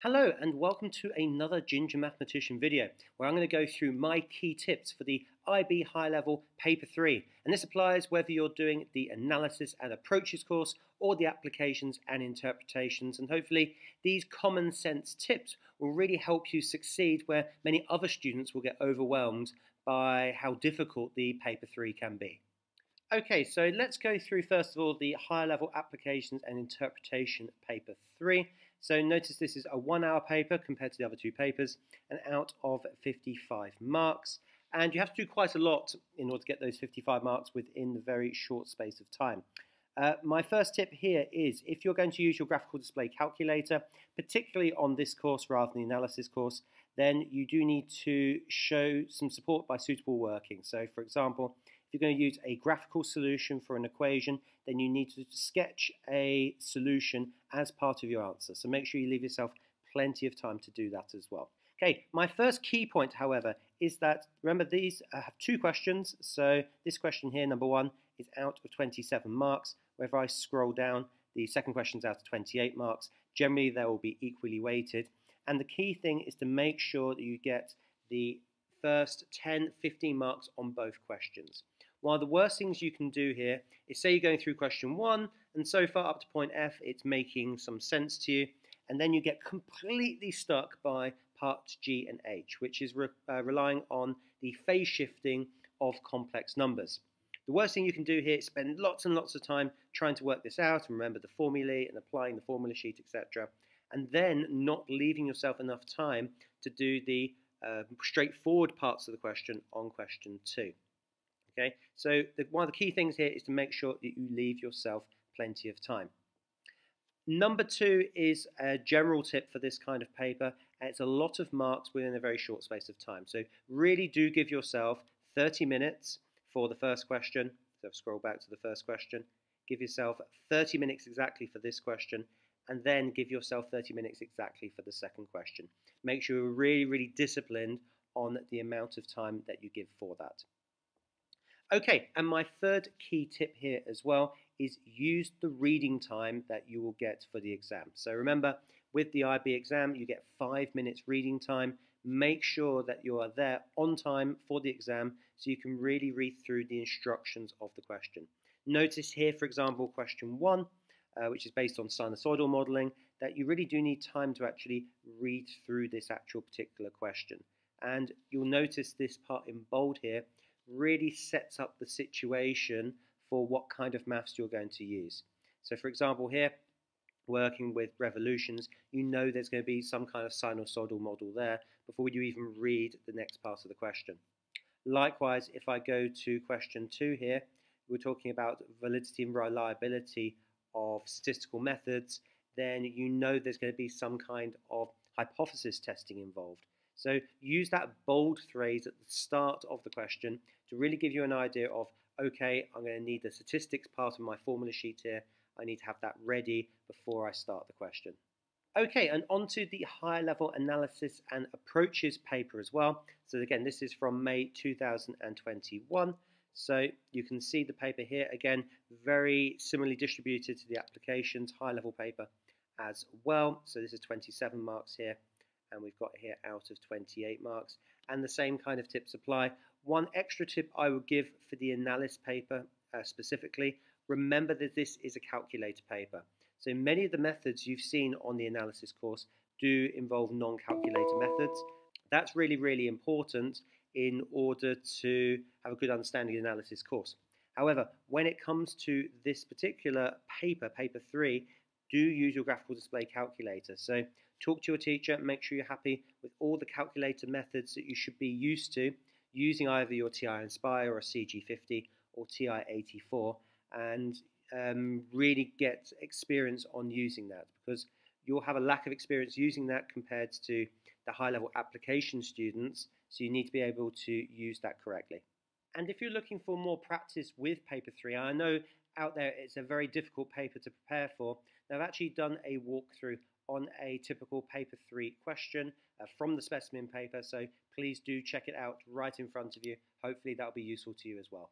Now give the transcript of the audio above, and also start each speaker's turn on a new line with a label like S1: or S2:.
S1: Hello and welcome to another Ginger Mathematician video where I'm going to go through my key tips for the IB High Level Paper 3 and this applies whether you're doing the analysis and approaches course or the applications and interpretations and hopefully these common sense tips will really help you succeed where many other students will get overwhelmed by how difficult the Paper 3 can be. Okay, so let's go through first of all the higher level applications and interpretation paper 3 so notice this is a one hour paper compared to the other two papers and out of 55 marks. And you have to do quite a lot in order to get those 55 marks within the very short space of time. Uh, my first tip here is if you're going to use your graphical display calculator, particularly on this course rather than the analysis course, then you do need to show some support by suitable working. So for example, if you're going to use a graphical solution for an equation, then you need to sketch a solution as part of your answer. So make sure you leave yourself plenty of time to do that as well. Okay, my first key point, however, is that, remember these uh, have two questions. So this question here, number one, is out of 27 marks. Wherever I scroll down, the second question is out of 28 marks. Generally, they will be equally weighted. And the key thing is to make sure that you get the first 10, 15 marks on both questions. One of the worst things you can do here is say you're going through question one, and so far up to point F, it's making some sense to you, and then you get completely stuck by parts G and H, which is re uh, relying on the phase shifting of complex numbers. The worst thing you can do here is spend lots and lots of time trying to work this out and remember the formulae and applying the formula sheet, etc., and then not leaving yourself enough time to do the uh, straightforward parts of the question on question two. Okay, so the, one of the key things here is to make sure that you leave yourself plenty of time. Number two is a general tip for this kind of paper, and it's a lot of marks within a very short space of time. So really do give yourself 30 minutes for the first question. So scroll back to the first question. Give yourself 30 minutes exactly for this question, and then give yourself 30 minutes exactly for the second question. Make sure you're really, really disciplined on the amount of time that you give for that. Okay, and my third key tip here as well is use the reading time that you will get for the exam. So remember, with the IB exam, you get five minutes reading time. Make sure that you are there on time for the exam so you can really read through the instructions of the question. Notice here, for example, question one, uh, which is based on sinusoidal modeling, that you really do need time to actually read through this actual particular question. And you'll notice this part in bold here, really sets up the situation for what kind of maths you're going to use. So for example here, working with revolutions, you know there's going to be some kind of sinusoidal model there before you even read the next part of the question. Likewise, if I go to question two here, we're talking about validity and reliability of statistical methods, then you know there's going to be some kind of hypothesis testing involved. So use that bold phrase at the start of the question to really give you an idea of, okay, I'm going to need the statistics part of my formula sheet here. I need to have that ready before I start the question. Okay, and on to the higher level analysis and approaches paper as well. So again, this is from May 2021. So you can see the paper here, again, very similarly distributed to the applications, high level paper as well. So this is 27 marks here and we've got here out of 28 marks. And the same kind of tips apply. One extra tip I would give for the analysis paper uh, specifically, remember that this is a calculator paper. So many of the methods you've seen on the analysis course do involve non-calculator methods. That's really, really important in order to have a good understanding of the analysis course. However, when it comes to this particular paper, paper three, do use your graphical display calculator. So talk to your teacher, make sure you're happy with all the calculator methods that you should be used to using either your TI-Nspire or a CG50 or TI-84 and um, really get experience on using that because you'll have a lack of experience using that compared to the high-level application students, so you need to be able to use that correctly. And if you're looking for more practice with Paper 3, I know out there it's a very difficult paper to prepare for. Now, I've actually done a walkthrough on a typical paper 3 question uh, from the specimen paper, so please do check it out right in front of you. Hopefully that'll be useful to you as well.